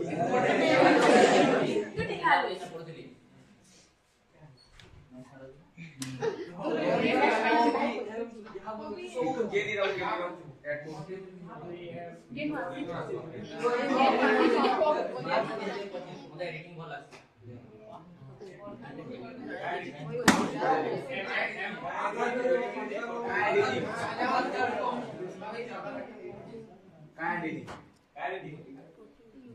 is important element to evaluation. Candy. Candy.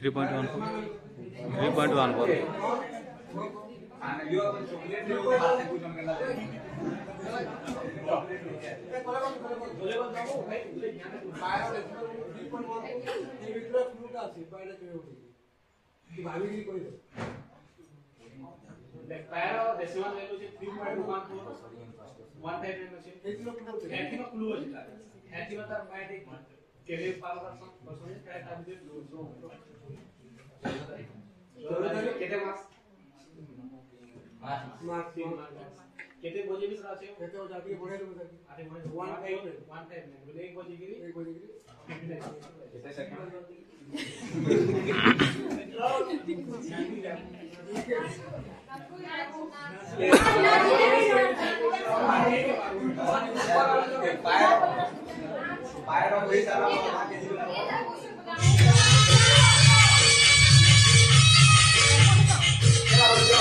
three point one three point one four ପାୟର decimal value ଅଛି 3.14 one type ରେ ଅଛି ଏଥିର clue ଅଛି ତାର ଏଥିର ତାର point ଏକ କେବେ ପାୱାର ପରସେଣ୍ଟ কেটে মাস মাস কেটে বজে বিস আছে কেটে हो जाती है बड़े लोग अरे बड़े वन टाइम वन टाइम में बोले एक बजे गिरी एक बजे गिरी कितने सेकंड फायर फायर ऑफ़ वही सारा Hallelujah.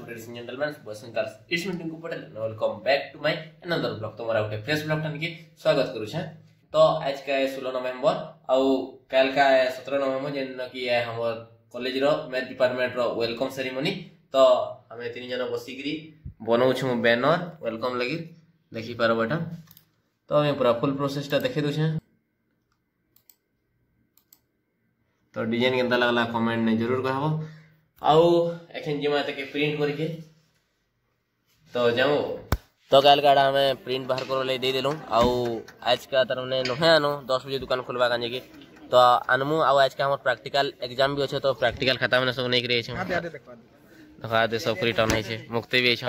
Up, ladies and gentlemen, boys and girls, it's me Tinku Patel and welcome back to my another vlog. तुम्हारा उठे फ्रेश ब्लॉग टाइम के स्वागत करू छे। तो आज का है 16 नवंबर आउ कल का है 17 नवंबर जेन की है हमर कॉलेज रो मैथ डिपार्टमेंट रो वेलकम सेरेमनी तो हमें तीन जन बसी करी। बनाऊ बैनर वेलकम लगी। देखि पारो बेटा। तो हमें पूरा फुल प्रोसेस टा देखि छे। तो डिज़ाइन केनता लागला कमेंट ने ज़रूर कहबो ଆଉ ଏଖେନ୍ ଯିମା ତାକେ ପ୍ରିଣ୍ଟ କରିକେ ତ ଯାଉ ତ କାଲ କାଡ଼ା ଆମେ ପ୍ରିଣ୍ଟ ବାହାର କର ଲାଗି ଦେଇଦେଲୁ ଆଉ ଆଜକା ତାର ମାନେ ନୁହେଁ ଆନୁ ଦଶ ବଜେ ଦୋକାନ ଖୋଲବା କାଁ ଯାଇକି ତ ଆନମୁ ଆଉ ଆଜକା ଆମର ପ୍ରାକ୍ଟିକାଲ ଏକ୍ଜାମ ବି ଅଛେ ତ ପ୍ରାକ୍ଟିକାଲ ଖାତା ମାନେ ସବୁ ନେଇକିରି ଯାଇଛୁ ଦେଖା ଦେ ସବୁ ରିଟର୍ନ ହେଇଛେ ମୁକ୍ତି ବି ହେଇଛ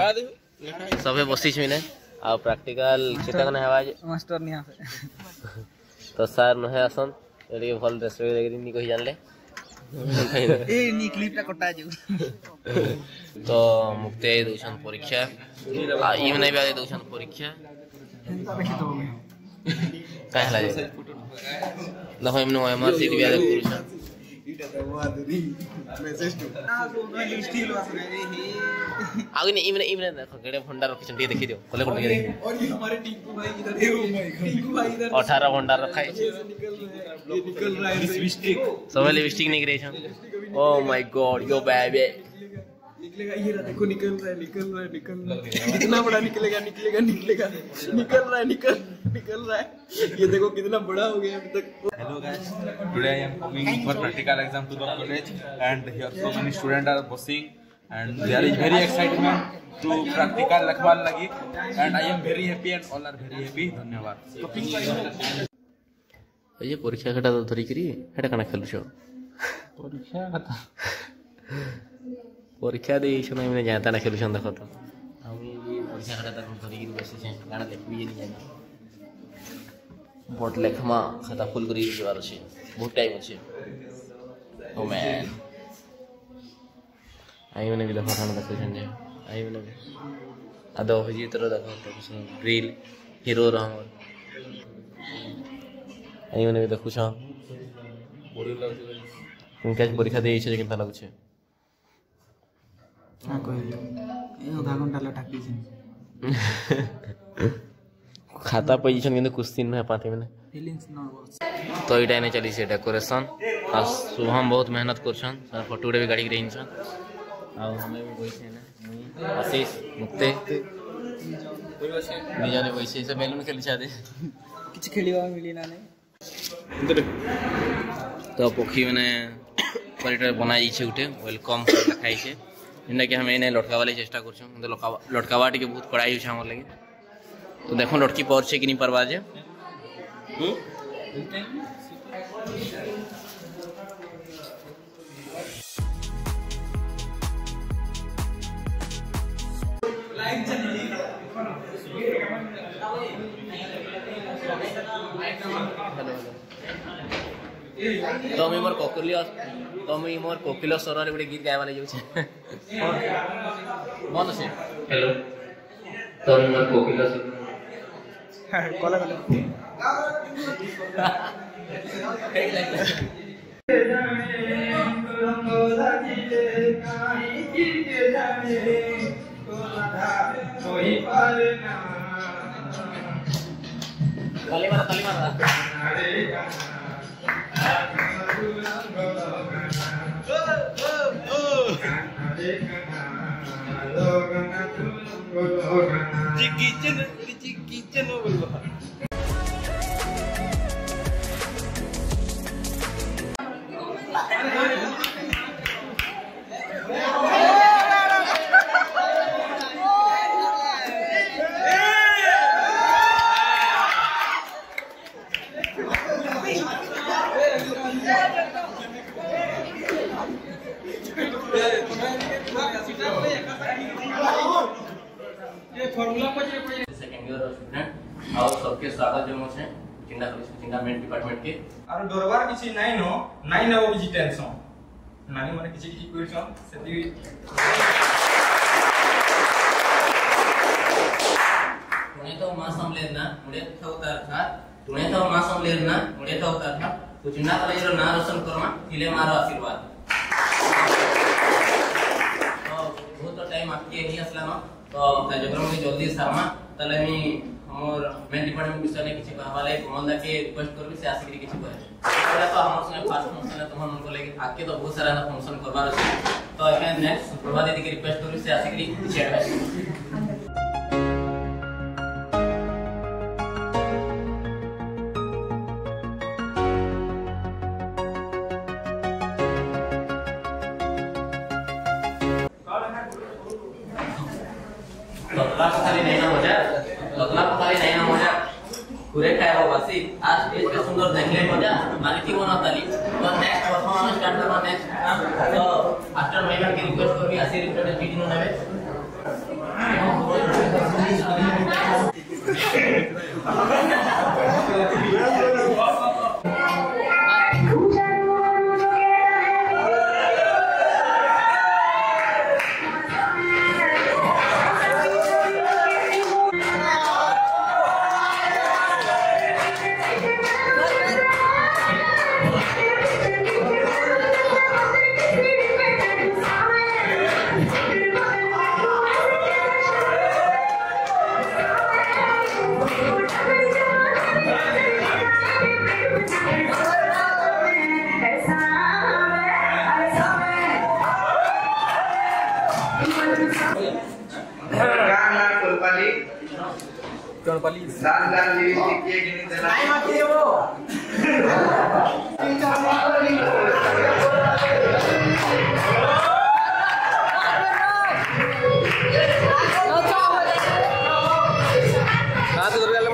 ସବେ ବସିଛୁ ଇନେ ଆଉ ପ୍ରାକ୍ଟିକାଲ କେତେ କନେ ହେବା ଯେ ମାଷ୍ଟର ନିହା ତ ସାର୍ ନୁହେଁ ଆସନ୍ ଟିକେ ଭଲ ଡ୍ରେସ୍ ଦେଇକିରି ନି କହି ଜାଣିଲେ ତ ମୁକ୍ତି ଆଇ ଦଉଛନ୍ ପରୀକ୍ଷା ଆଉ ଇମ୍ ନାଇଁ ବି ଆଇ ଦଉଛନ୍ ପରୀକ୍ଷା କାଁ ହେଲା ଯେ ଦେଖ ଏମନ ଏମଆର ସିଟ୍ ବି ଆଇ କରୁଛନ୍ आगे नहीं इमने इमने देखो गड़े भंडार रखी चंडी देखी दियो कोले कोले और ये हमारे टिंकू भाई इधर टिंकू भाई इधर 18 भंडार रखा है निकल रहा है। लिपस्टिक सब लिपस्टिक नहीं गिरे oh my God yo baby निकलेगा ये रहा देखो निकल रहा है निकल रहा है निकल रहा है कितना बड़ा निकलेगा निकलेगा निकलेगा निकल रहा है निकल निकल रहा है ये देखो कितना बड़ा हो गया अभी तक Hello guys, today I am coming for practical exam to the college and here so many students are busing and there is very excitement to practical lakhwal lagi and I am very happy and all are very happy. धन्यवाद। ये परीक्षा खाटा तो धरी करी हेटा कना खेलुछ परीक्षा खाता ପରୀକ୍ଷା ଦେଇଛନ୍ ଏମିତି ଜାଣତା ନା ଖେଲୁଛନ୍ ଦେଖ ତ ଆଉ ପରୀକ୍ଷା ଖାତା ତାକୁ ଧରିକିରି ବସିଛେ କାଣା ଲେଖିବି ଯେ ଜାଣି ବଟ୍ ଲେଖ୍ମା ଖାତା ଫୁଲ୍ କରିକି ଯିବାର ଅଛେ ବହୁତ ଟାଇମ୍ ଅଛେ ଓ ମ୍ୟାନ୍ ଆଇମାନେ ବି ଦେଖ କାଣା ଦେଖୁଛନ୍ ଯେ ଆଇମାନେ ବି ଆଦ ଅଭିଜିତର ଦେଖ ଦେଖୁଛନ୍ ଗ୍ରିଲ୍ ହିରୋର ଆମର ଆଇମାନେ ବି ଦେଖୁଛନ୍ କେମିତି ପରୀକ୍ଷା ଦେଇଛେ ଯେ କେନ୍ତା ଲାଗୁଛେ ହଁ କହିଲି ଏ ଅଧା ଘଣ୍ଟା ହେଲା ଠାକିଛି खाता पोजीशन କିନ୍ତୁ କୁସ୍ତିନ୍ ନୁହେଁ ପାତି ମାନେ ଫିଲିଙ୍ଗସ୍ ନର୍ଭସ୍ ତ ଏଇଟା ଏନେ ଚାଲିଛି ଡେକୋରେସନ୍ ଆଉ ଶୁଭମ ବହୁତ ମେହନତ କରୁଛନ୍ ତାର ଫଟୋ ଗୁଟେ ବି ଗାଡ଼ିକି ଦେଇଛନ୍ ଆଉ ଆମେ ବି ବଇଛେ ଏନେ ମୁଇଁ ଆଶିଷ ମୁକ୍ତେ ଦୁଇ ଜଣ ବଇଛେ ସେ ବେଲୁନ ଖେଳିଛେ ଆଦେ କିଛି ଖେଳିବାକୁ ମିଳିଲା ନାହିଁ ତ ପକ୍ଷୀ ମାନେ ପରିଟା ବନା ଯାଇଛେ ଗୋଟେ ୱେଲକମ୍ ଲେଖା ହେଇଛେ ଯେନ୍ଟାକି ଆମେ ଏନେ ଲଟକାବା ଲାଗି ଚେଷ୍ଟା କରୁଛୁଁ କିନ୍ତୁ ଲଟକାବା ଲଟକାବା ଟିକେ ବହୁତ କଡ଼ା ହେଇଯାଉଛେ ଆମର ଲାଗି ତ ଦେଖୁନ୍ ଲଟକି ପାରୁଛେ କି ନି ପାରବା ଯେ ହୁଁ ତମେ ମୋର କୋକିଲ ତମେ ମୋର କୋକିଲ ସ୍ୱରରେ ଗୋଟେ ଗୀତ ଗାଇବା ଲାଗି ଯାଉଛେ ମନ ଅଛି ହ୍ୟାଲୋ ତମେ ମୋର କୋକିଲ ସ୍ୱର କଲେ କଲେ ତାଲି सेकंड ଅଛି ନାଇନ ନାଇନ ହେବ କିଛି ଟେନସନ୍ ନାନୀ ମାନେ କିଛି କିଛି କରୁଛନ୍ ସେଥି துணைத்தவ மாசம் லேர்னா முடையத்தவ தார்கா துணைத்தவ மாசம் லேர்னா முடையத்தவ தார்கா குஜினா தலையில நான் ரோஷன் கர்மா இலே மாரோ ஆசீர்வாद तो बहुत टाइम आपके नहीं असला ना तो कार्यक्रम में जल्दी शर्मा तले में हमर मेन डिपार्टमेंट विषय किसी कौन कमल के रिक्वेस्ट करबे से आसिक किसी कहे पहले तो हमर संगे फास्ट फ़ंक्शन है तमन उनको लेके आके तो बहुत सारा फ़ंक्शन करबार अछि तो एके नेक्स्ट प्रभा दीदी के रिक्वेस्ट करबे से आसिक किसी एडवाइस स्टेज पे सुंदर देखले मज़ा मालिकी बना ताली तो नेक्स्ट परफॉर्मेंस स्टार्ट करना नेक्स्ट तो आफ्टर मेहमान की रिक्वेस्ट करबी आसी गणपली हाथ करके अलग नचाते हैं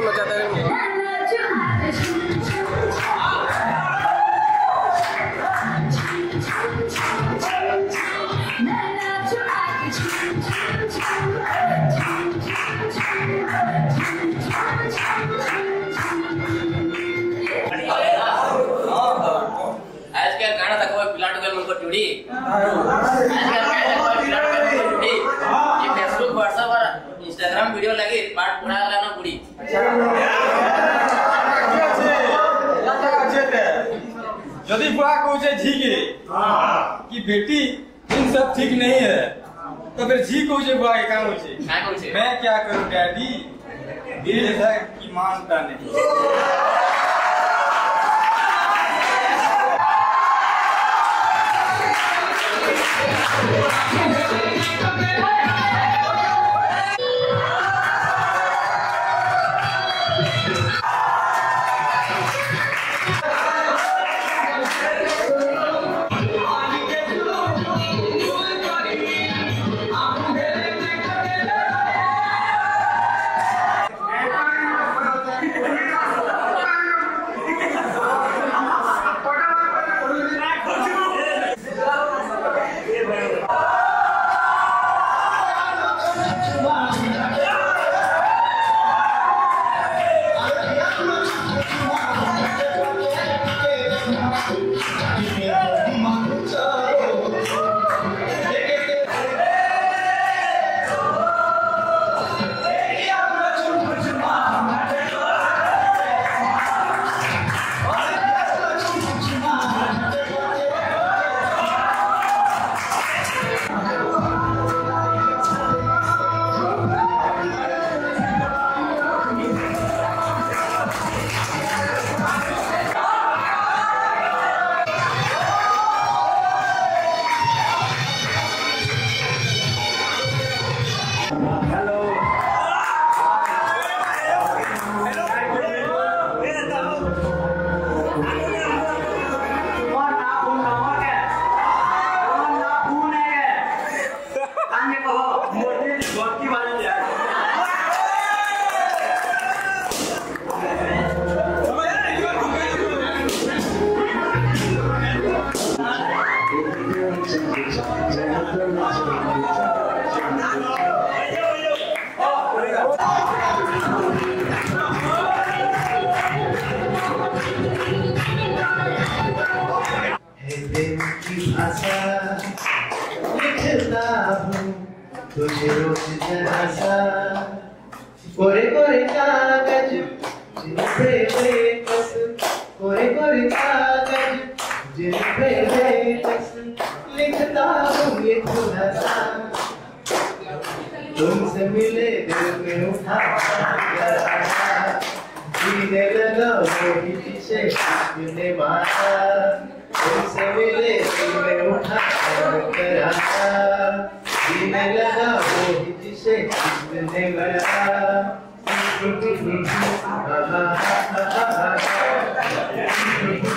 यदि बुआ कहे झी के कि बेटी इन सब ठीक नहीं है तो फिर झी कहे बुआ के काम मैं क्या करूँ डैडी? दिल है कि मानता नहीं। जरा कोरे कोरे कागज़, जिन पे बेकस कोरे कोरे कागज़, जिन पे बेकस लिखता हूँ ये खुदासा तुमसे मिले दिल में उठा जीने लगा वो ही पीछे तूने मारा तुमसे मिले दिल में उठा जीने लगा वो Thank you.